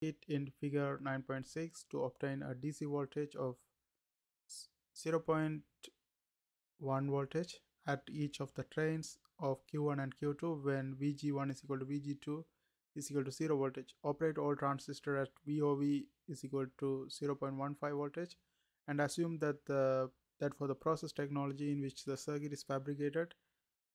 it in figure 9.6 to obtain a DC voltage of 0.1 voltage at each of the drains of Q1 and Q2 when VG1 is equal to VG2 is equal to 0 voltage. Operate all transistor at VOV is equal to 0.15 voltage and assume that the that for the process technology in which the circuit is fabricated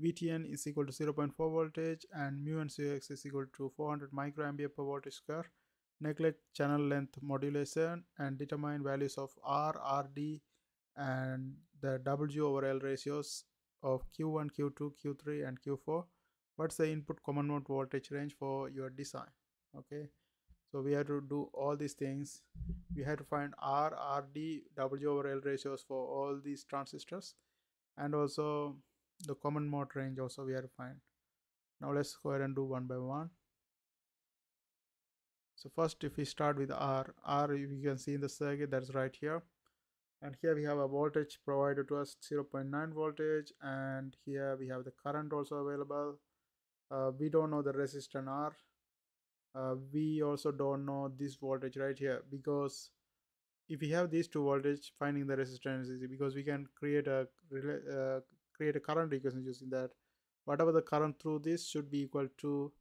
VTN is equal to 0.4 voltage and mu n CX is equal to 400 microampere per voltage square. Neglect channel length modulation and determine values of R, RD and the W over L ratios of Q1, Q2, Q3 and Q4. What's the input common mode voltage range for your design? Okay, so we have to do all these things. We have to find R, RD, W over L ratios for all these transistors and also the common mode range also we have to find now let's go ahead and do one by one so first if we start with r r you can see in the circuit that's right here. And here we have a voltage provided to us 0.9 voltage. And here we have the current also available. Uh, we don't know the resistance r. Uh, we also don't know this voltage right here because if we have these two voltage finding the resistance is easy because we can create a uh, create a current equation using that. Whatever the current through this should be equal to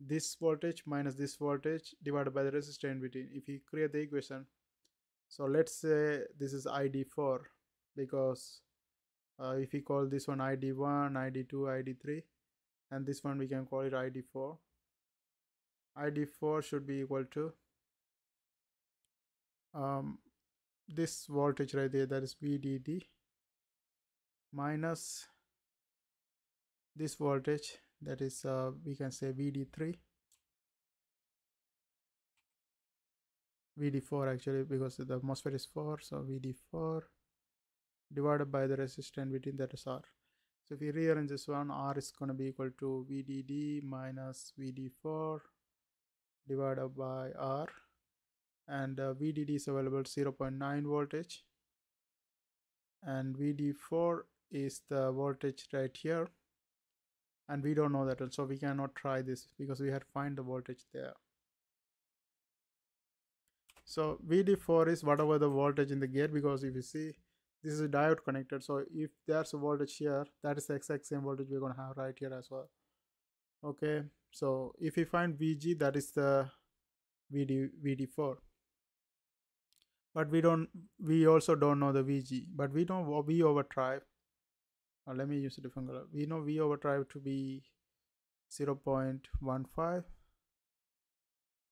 this voltage minus this voltage divided by the resistance between. If you create the equation so let's say this is id4 because uh, if we call this one id1 id2 id3 and this one we can call it id4 id4 should be equal to um, this voltage right there that is vdd minus this voltage that is uh, we can say VD3 VD4 actually because the MOSFET is 4 so VD4 divided by the resistance between that is R. So if we rearrange this one R is going to be equal to VDD minus VD4 divided by R. And uh, VDD is available 0.9 voltage. And VD4 is the voltage right here and we don't know that so we cannot try this because we had find the voltage there. So VD4 is whatever the voltage in the gate because if you see this is a diode connected so if there's a voltage here that is the exact same voltage we're going to have right here as well. Okay so if we find VG that is the VD VD4 but we don't we also don't know the VG but we know V over drive uh, let me use a different color. We know v over drive to be 0 0.15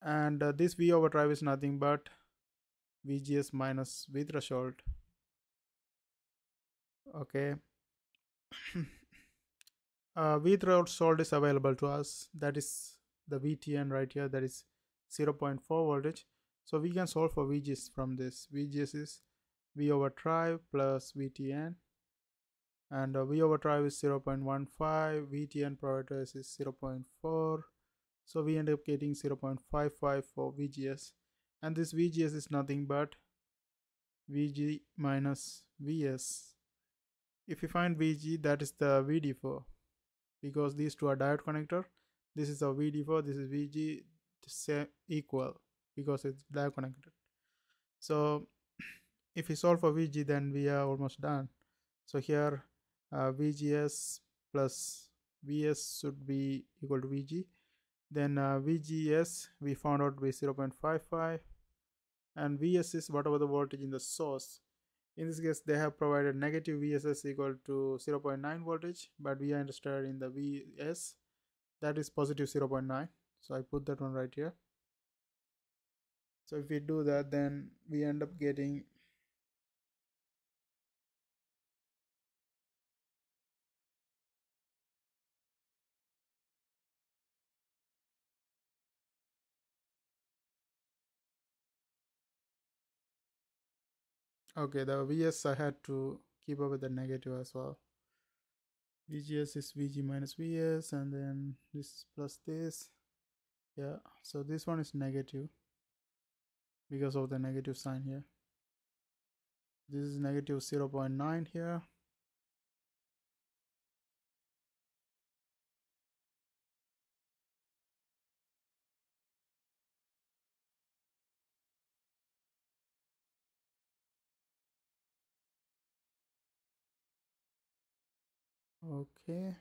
and uh, this v over drive is nothing but vgs minus v threshold. Okay. Uh, v threshold is available to us. That is the vtn right here. That is 0 0.4 voltage. So we can solve for vgs from this. Vgs is v over drive plus vtn and uh, V over drive is 0.15 VTN provider is 0.4 so we end up getting 0.55 for VGS and this VGS is nothing but VG minus VS if you find VG that is the VD4 because these two are diode connector. This is a VD4 this is VG same equal. Because it's diode connected. So if we solve for VG then we are almost done. So here uh, VGS plus VS should be equal to VG then uh, VGS we found out by 0.55 and VS is whatever the voltage in the source. In this case they have provided negative VSS equal to 0.9 voltage but we are interested in the VS that is positive 0.9 so I put that one right here. So if we do that then we end up getting okay the vs i had to keep up with the negative as well. Vgs is vg minus vs and then this plus this. Yeah so this one is negative because of the negative sign here. This is negative 0.9 here okay.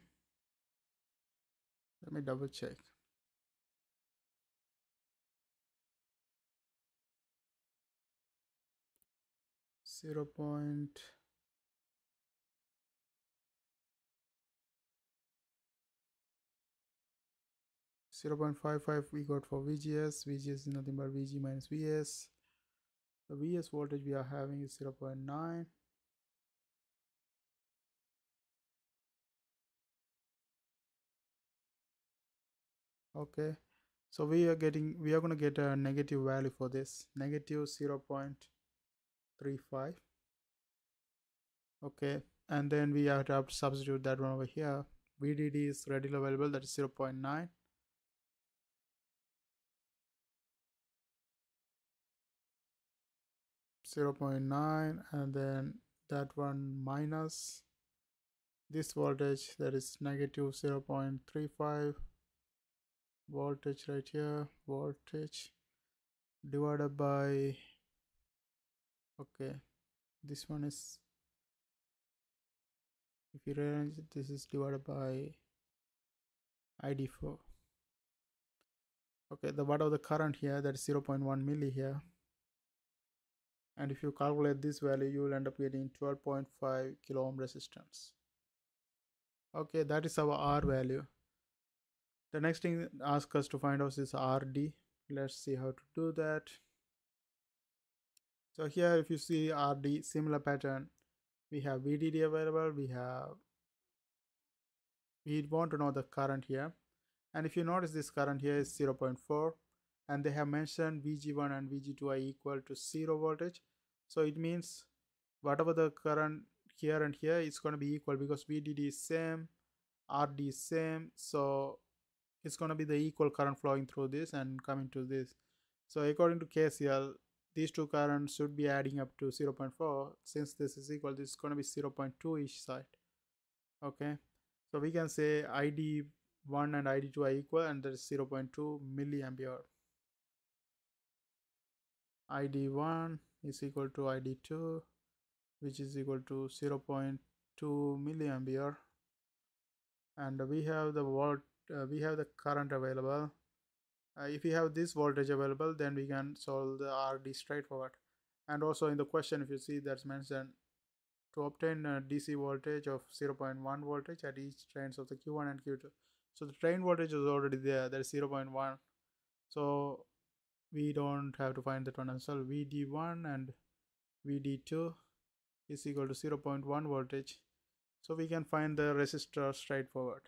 Let me double check. Zero point zero point five five we got for VGS VGS is nothing but VG minus VS the VS voltage we are having is 0.9 Okay, so we are getting we are going to get a negative value for this. Negative zero point 3.5 okay. And then we have to substitute that one over here. VDD is readily available. That is 0 0.9 0 0.9 and then that one minus this voltage that is negative 0 0.35 voltage right here voltage divided by okay this one is if you rearrange it this is divided by id4 okay the what of the current here that is 0.1 milli here. And if you calculate this value you will end up getting 12.5 kilo ohm resistance. Okay that is our r value the next thing ask us to find out is rd let's see how to do that. So here if you see RD similar pattern. We have VDD available. We have we want to know the current here. And if you notice this current here is 0.4 and they have mentioned VG1 and VG2 are equal to zero voltage. So it means whatever the current here and here is going to be equal because VDD is same RD is same. So it's going to be the equal current flowing through this and coming to this. So according to KCL these two currents should be adding up to 0.4 since this is equal this is going to be 0.2 each side. Okay? So we can say id1 and id2 are equal and that is 0.2 milliampere. Id1 is equal to id2 which is equal to 0.2 milliampere. And we have the volt we have the current available. Uh, if we have this voltage available then we can solve the RD straightforward. And also in the question if you see that's mentioned to obtain a DC voltage of 0.1 voltage at each drains of the Q1 and Q2 so the drain voltage is already there that is 0.1 so we don't have to find that one well. VD1 and VD2 is equal to 0.1 voltage. So we can find the resistor straightforward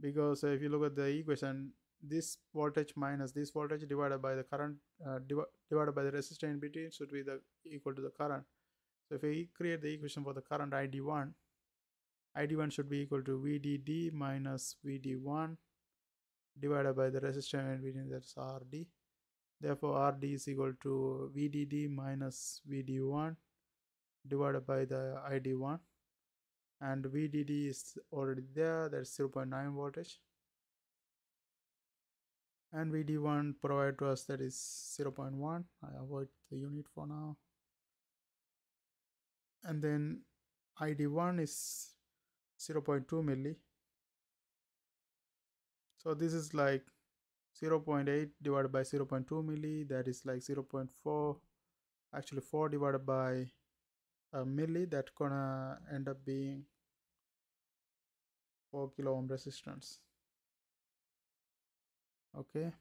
because if you look at the equation this voltage minus this voltage divided by the current uh, div divided by the resistance in between should be the equal to the current. So if we create the equation for the current id1 id1 should be equal to vdd minus vd1 divided by the resistance in between that's rd therefore rd is equal to vdd minus vd1 divided by the id1 and vdd is already there that's 0.9 voltage. And VD1 provided to us that is 0.1 I avoid the unit for now. And then ID1 is 0.2 milli. So this is like 0.8 divided by 0.2 milli. That is like 0.4 actually 4 divided by a milli that gonna end up being 4 kilo ohm resistance. Okay.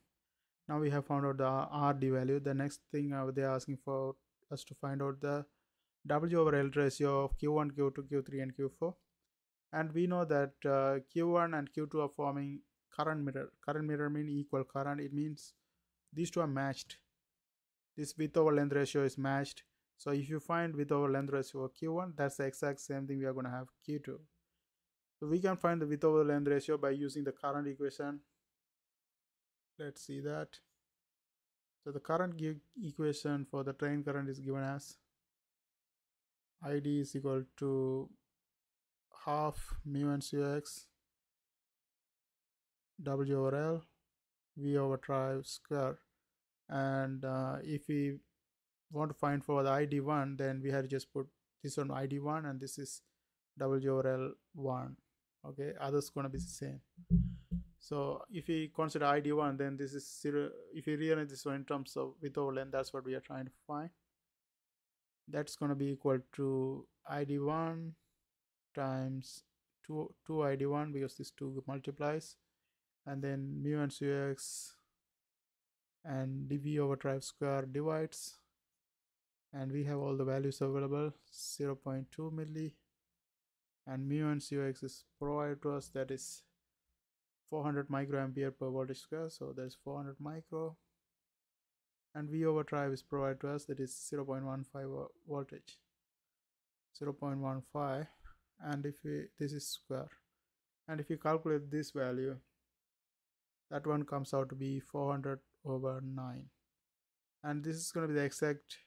Now we have found out the rd value. The next thing uh, they're asking for us to find out the w over l ratio of q1 q2 q3 and q4 and we know that uh, q1 and q2 are forming current mirror. Current mirror mean equal current. It means these two are matched. This width over length ratio is matched so if you find with our length ratio q1 that's the exact same thing we are going to have q2 so we can find the width over length ratio by using the current equation. Let's see that. So the current equation for the drain current is given as id is equal to half mu n c x w over l v over drive square. And uh, if we want to find for the id1 then we have just put this on id1 and this is w over l1 okay others gonna be the same. So if we consider id1 then this is zero if we rearrange this one in terms of with over length that's what we are trying to find. That's going to be equal to id1 times 2 2 id1 because this 2 multiplies and then mu and cox and dv over drive square divides and we have all the values available 0 0.2 milli. And mu and cox is provided to us that is 400 microampere per voltage square so there's 400 micro. And V over drive is provided to us that is 0.15 voltage. 0.15 and if we this is square. And if you calculate this value that one comes out to be 400 over 9 and this is going to be the exact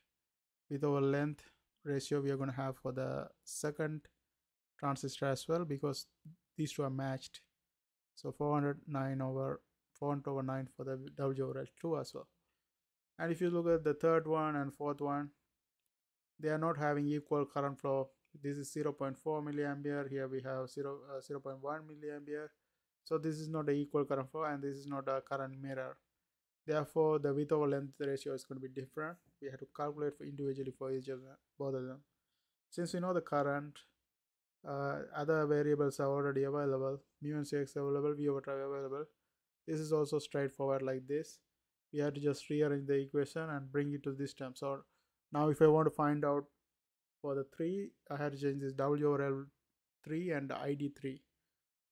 width our length ratio we are going to have for the second transistor as well because these two are matched. So 409 over 400 over 9 for the W over L2 as well. And if you look at the third one and fourth one they are not having equal current flow. This is 0.4 milliampere. Here we have 0 uh, 0.1 milliampere. So this is not a equal current flow and this is not a current mirror therefore the width over length ratio is going to be different. We have to calculate for individually for each of them both of them. Since we know the current uh, other variables are already available mu and cx available v over drive available this is also straightforward like this. We have to just rearrange the equation and bring it to this term. So now if I want to find out for the 3 I have to change this W over L3 and ID3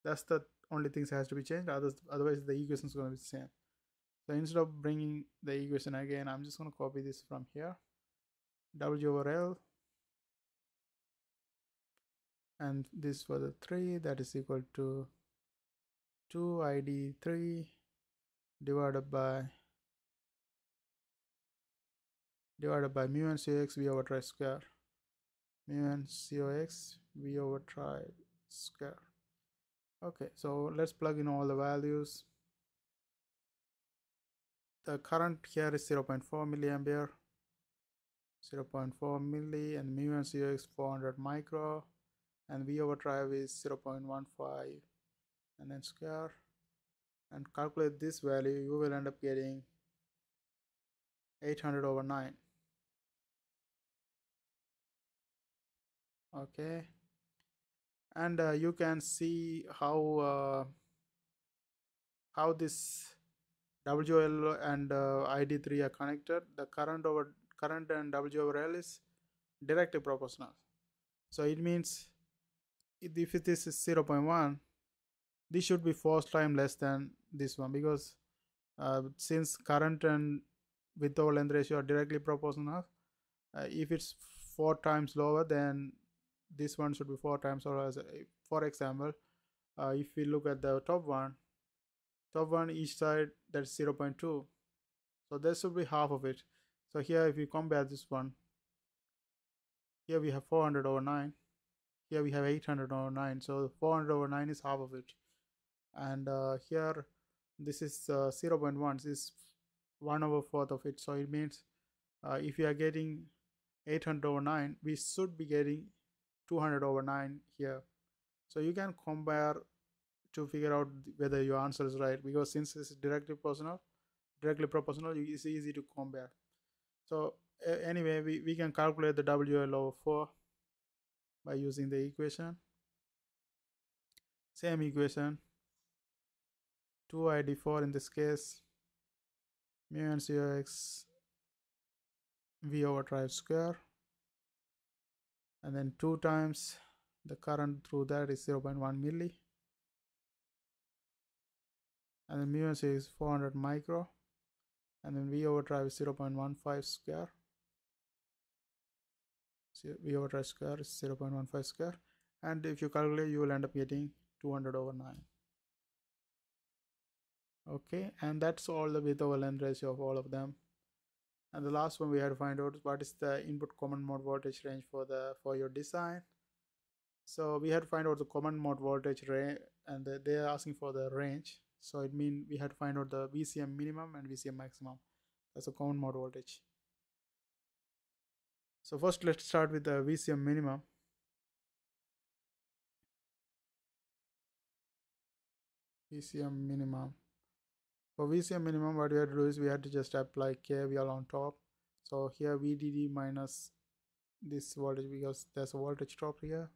that's the only things has to be changed others otherwise the equation is going to be the same so instead of bringing the equation again. I'm just going to copy this from here. W over L. And this for the 3 that is equal to 2 ID3 divided by divided by mu and cox v over drive square. Mu and cox v over drive square. Okay so let's plug in all the values the current here is 0.4 milliampere 0.4 milli and mu and cox 400 micro and v over drive is 0.15 and then square. And calculate this value you will end up getting 800 over 9 okay. And uh, you can see how uh, how this WL and uh, ID3 are connected the current over current and W over L is directly proportional so it means if this is 0.1 this should be four times less than this one because uh, since current and width over length ratio are directly proportional uh, if it's four times lower then this one should be four times lower. as for example uh, if we look at the top one top one each side that's 0 0.2 so this should be half of it. So here if we compare this one here we have 400 over 9 here we have 800 over 9 so 400 over 9 is half of it. And uh, here this is uh, 0 0.1 this is 1 over fourth of it. So it means uh, if you are getting 800 over 9 we should be getting 200 over 9 here. So you can compare to figure out whether your answer is right because since it's directly proportional directly proportional it's easy to compare. So uh, anyway we, we can calculate the WL over 4 by using the equation. Same equation. 2id4 in this case. Mu and cox v over drive square. And then 2 times the current through that is 0.1 milli and then mu is 400 micro. And then V over drive is 0.15 square. So V over drive square is 0.15 square. And if you calculate you will end up getting 200 over 9 okay and that's all the width over length ratio of all of them. And the last one we had to find out what is the input common mode voltage range for the for your design. So we had to find out the common mode voltage range and they are asking for the range so it means we had to find out the VCM minimum and VCM maximum. That's a common mode voltage. So first let's start with the VCM minimum. VCM minimum. For VCM minimum what we have to do is we have to just apply KVL on top. So here VDD minus this voltage because there's a voltage drop here.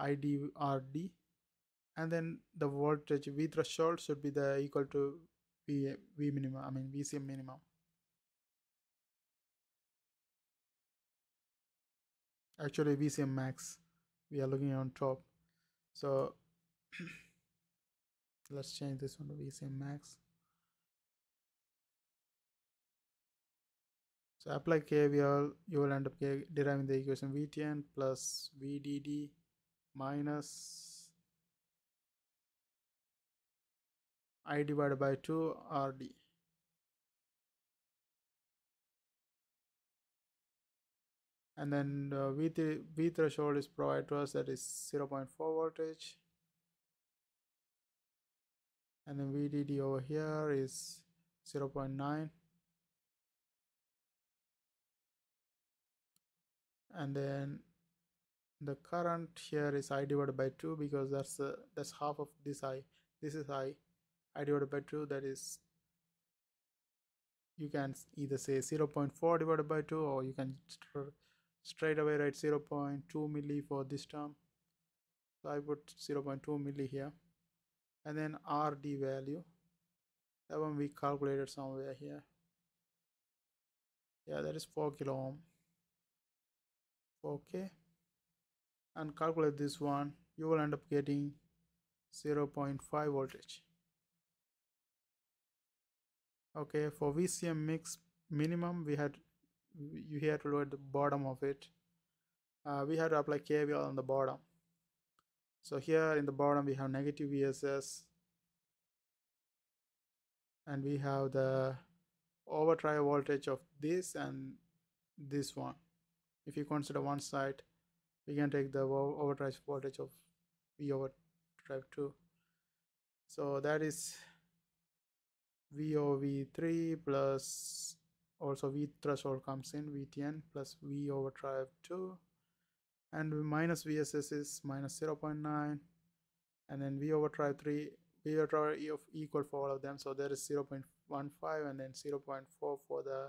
IDRD and then the voltage V threshold should be the equal to V, v minimum I mean VCM minimum. Actually VCM max we are looking on top. So let's change this one to VCM max. So apply KVL you will end up deriving the equation VTN plus VDD minus I divided by 2 RD and then V, th v threshold is provided to us that is 0.4 voltage. And then VDD over here is 0.9 and then the current here is I divided by 2 because that's uh, that's half of this I this is I I divided by 2 that is you can either say 0.4 divided by 2 or you can straight away write 0.2 milli for this term. So I put 0.2 milli here and then RD value. That one we calculated somewhere here. Yeah that is 4 kilo ohm. Okay. And calculate this one you will end up getting 0.5 voltage okay for VCM mix minimum we had you had to look at the bottom of it. Uh, we had to apply KVL on the bottom. So here in the bottom we have negative VSS and we have the overdrive voltage of this and this one. If you consider one side we can take the overdrive voltage of V overdrive 2 so that is VOV3 plus also V threshold comes in VTN plus V overdrive 2 and minus VSS is minus 0.9 and then V overdrive 3 V overdrive equal for all of them. So there is 0.15 and then 0.4 for the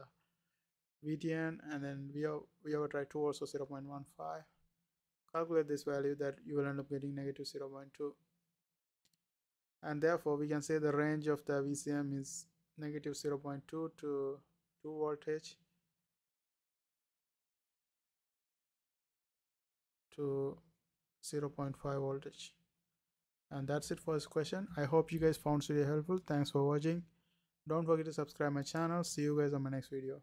VTN and then V, v overdrive 2 also 0.15 calculate this value that you will end up getting negative 0.2 and therefore we can say the range of the VCM is negative 0.2 to 2 voltage to 0.5 voltage and that's it for this question. I hope you guys found it really helpful. Thanks for watching. Don't forget to subscribe my channel. See you guys on my next video